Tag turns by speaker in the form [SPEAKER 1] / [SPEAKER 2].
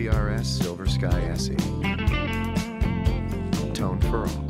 [SPEAKER 1] PRS Silver Sky SE. Tone for all.